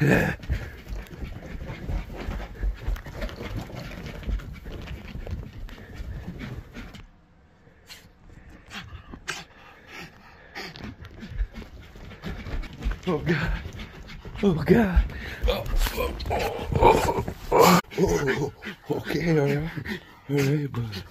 Oh God. Oh God. Oh, oh, oh, oh, oh. Okay, all right. All right, bud.